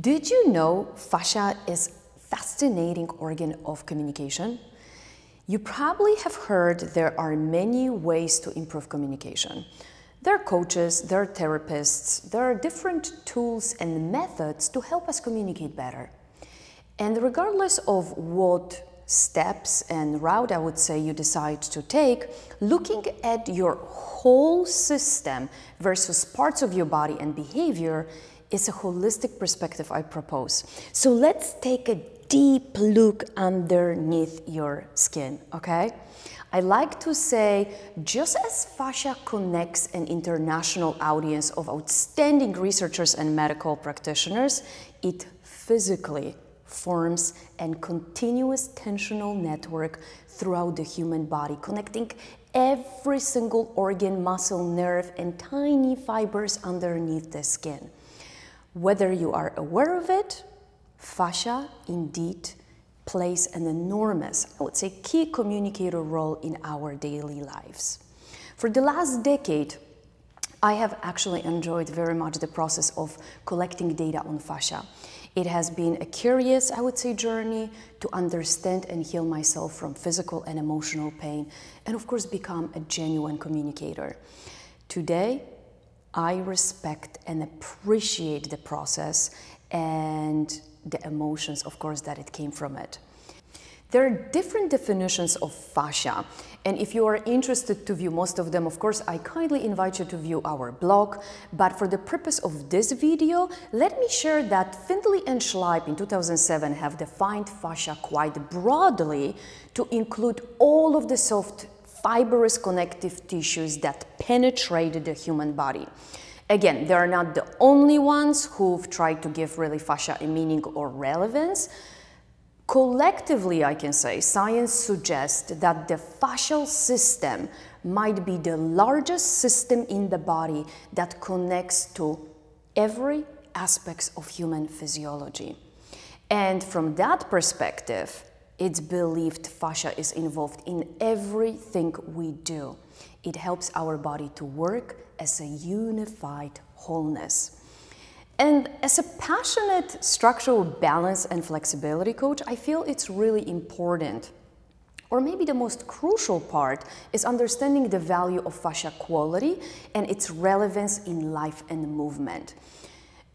Did you know fascia is fascinating organ of communication? You probably have heard there are many ways to improve communication. There are coaches, there are therapists, there are different tools and methods to help us communicate better. And regardless of what steps and route I would say you decide to take, looking at your whole system versus parts of your body and behavior is a holistic perspective I propose. So let's take a deep look underneath your skin, okay? I like to say, just as fascia connects an international audience of outstanding researchers and medical practitioners, it physically forms a continuous tensional network throughout the human body, connecting every single organ, muscle, nerve, and tiny fibers underneath the skin. Whether you are aware of it, fascia indeed plays an enormous, I would say, key communicator role in our daily lives. For the last decade, I have actually enjoyed very much the process of collecting data on fascia. It has been a curious, I would say, journey to understand and heal myself from physical and emotional pain, and of course, become a genuine communicator. Today, I respect and appreciate the process and the emotions, of course, that it came from it. There are different definitions of fascia, and if you are interested to view most of them, of course, I kindly invite you to view our blog. But for the purpose of this video, let me share that Findley and Schleip in 2007 have defined fascia quite broadly to include all of the soft fibrous connective tissues that penetrate the human body. Again, they are not the only ones who've tried to give really fascia a meaning or relevance. Collectively, I can say, science suggests that the fascial system might be the largest system in the body that connects to every aspect of human physiology. And from that perspective, it's believed fascia is involved in everything we do. It helps our body to work as a unified wholeness. And as a passionate structural balance and flexibility coach, I feel it's really important. Or maybe the most crucial part is understanding the value of fascia quality and its relevance in life and movement.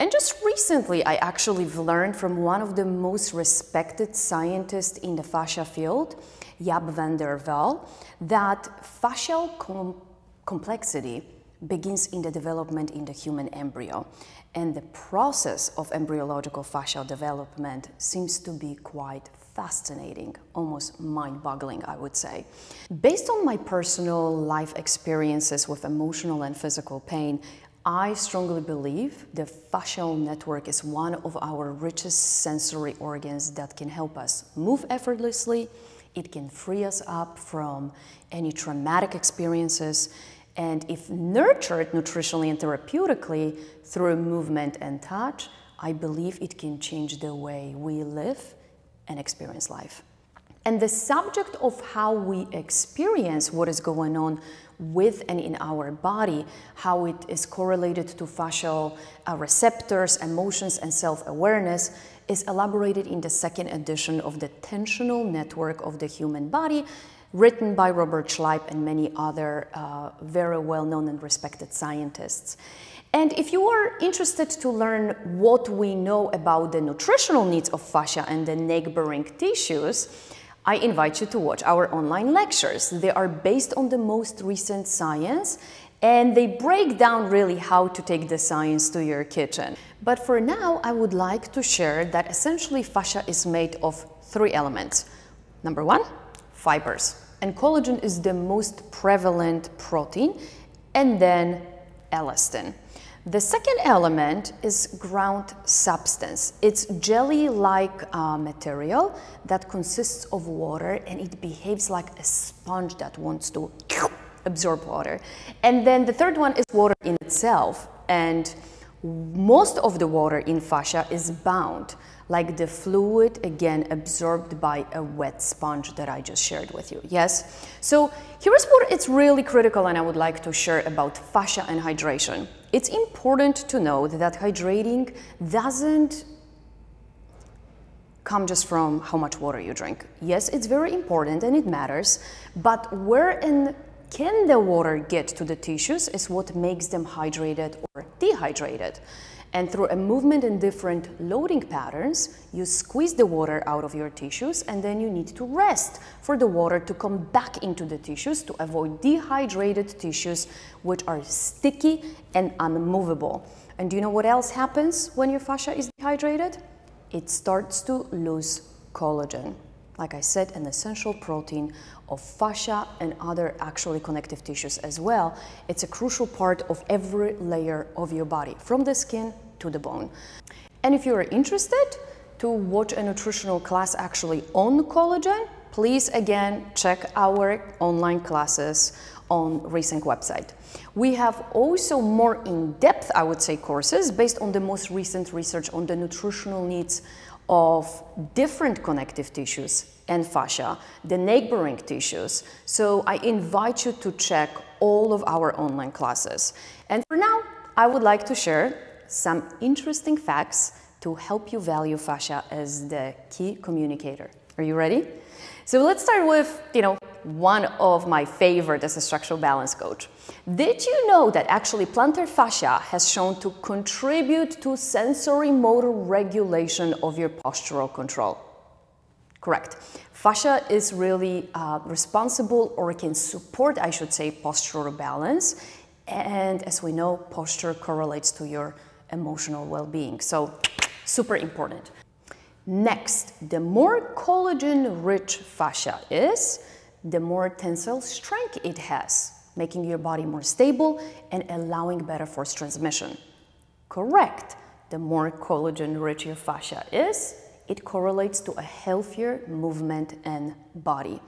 And just recently, I actually learned from one of the most respected scientists in the fascia field, Jaap van der Wal, that fascial com complexity begins in the development in the human embryo. And the process of embryological fascial development seems to be quite fascinating, almost mind boggling, I would say. Based on my personal life experiences with emotional and physical pain, I strongly believe the fascial network is one of our richest sensory organs that can help us move effortlessly. It can free us up from any traumatic experiences. And if nurtured nutritionally and therapeutically through movement and touch, I believe it can change the way we live and experience life. And the subject of how we experience what is going on with and in our body, how it is correlated to fascial uh, receptors, emotions, and self awareness, is elaborated in the second edition of the Tensional Network of the Human Body, written by Robert Schleip and many other uh, very well known and respected scientists. And if you are interested to learn what we know about the nutritional needs of fascia and the neighboring tissues, I invite you to watch our online lectures. They are based on the most recent science and they break down really how to take the science to your kitchen. But for now, I would like to share that essentially fascia is made of three elements. Number one, fibers. And collagen is the most prevalent protein, and then elastin. The second element is ground substance. It's jelly-like uh, material that consists of water and it behaves like a sponge that wants to absorb water. And then the third one is water in itself. And most of the water in fascia is bound, like the fluid again absorbed by a wet sponge that I just shared with you. Yes? So here's what it's really critical and I would like to share about fascia and hydration. It's important to note that hydrating doesn't come just from how much water you drink. Yes, it's very important and it matters, but where in can the water get to the tissues is what makes them hydrated or dehydrated. And through a movement in different loading patterns, you squeeze the water out of your tissues and then you need to rest for the water to come back into the tissues to avoid dehydrated tissues which are sticky and unmovable. And do you know what else happens when your fascia is dehydrated? It starts to lose collagen. Like I said, an essential protein of fascia and other actually connective tissues as well. It's a crucial part of every layer of your body, from the skin to the bone. And if you are interested to watch a nutritional class actually on collagen, please again check our online classes on recent website. We have also more in-depth, I would say, courses based on the most Resync research on the nutritional needs of different connective tissues and fascia, the neighboring tissues. So I invite you to check all of our online classes. And for now, I would like to share some interesting facts to help you value fascia as the key communicator. Are you ready? So let's start with, you know, one of my favorite as a structural balance coach. Did you know that actually plantar fascia has shown to contribute to sensory motor regulation of your postural control? Correct. Fascia is really uh, responsible or can support, I should say, postural balance. And as we know, posture correlates to your emotional well-being. So super important. Next, the more collagen-rich fascia is, the more tensile strength it has, making your body more stable and allowing better force transmission. Correct. The more collagen-rich your fascia is, it correlates to a healthier movement and body.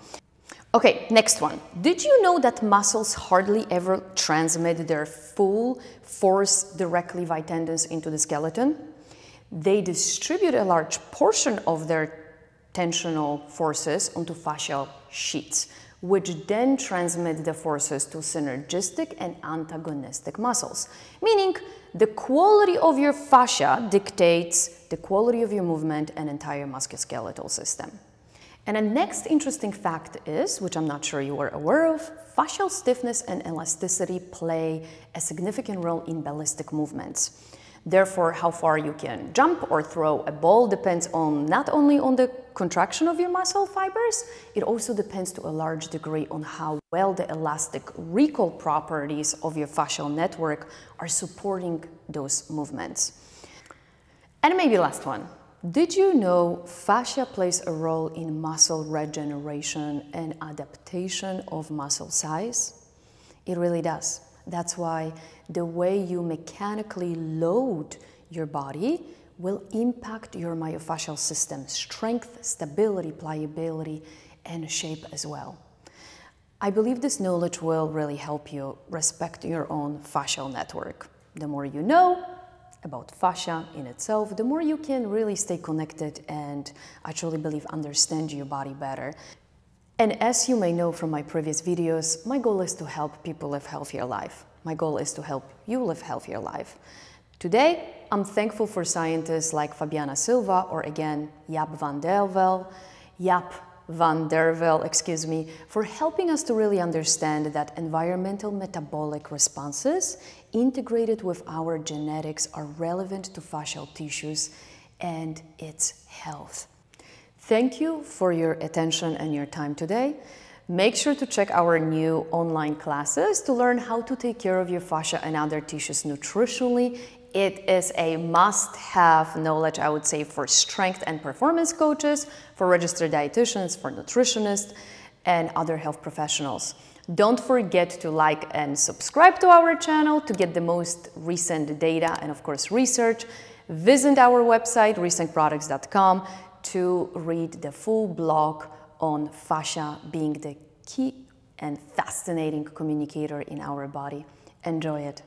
Okay, next one. Did you know that muscles hardly ever transmit their full force directly via tendons into the skeleton? They distribute a large portion of their tensional forces onto fascial sheets, which then transmit the forces to synergistic and antagonistic muscles, meaning the quality of your fascia dictates the quality of your movement and entire musculoskeletal system. And the next interesting fact is, which I'm not sure you are aware of, fascial stiffness and elasticity play a significant role in ballistic movements. Therefore, how far you can jump or throw a ball depends on not only on the contraction of your muscle fibers, it also depends to a large degree on how well the elastic recoil properties of your fascial network are supporting those movements. And maybe last one, did you know fascia plays a role in muscle regeneration and adaptation of muscle size? It really does. That's why the way you mechanically load your body will impact your myofascial system, strength, stability, pliability, and shape as well. I believe this knowledge will really help you respect your own fascial network. The more you know, about fascia in itself, the more you can really stay connected and I truly believe understand your body better. And as you may know from my previous videos, my goal is to help people live healthier life. My goal is to help you live healthier life. Today, I'm thankful for scientists like Fabiana Silva or again Jaap van der Wel, Jaap van der Wel, excuse me, for helping us to really understand that environmental metabolic responses integrated with our genetics are relevant to fascial tissues and its health. Thank you for your attention and your time today. Make sure to check our new online classes to learn how to take care of your fascia and other tissues nutritionally it is a must-have knowledge, I would say, for strength and performance coaches, for registered dietitians, for nutritionists, and other health professionals. Don't forget to like and subscribe to our channel to get the most recent data and, of course, research. Visit our website, resyncproducts.com, to read the full blog on fascia being the key and fascinating communicator in our body. Enjoy it.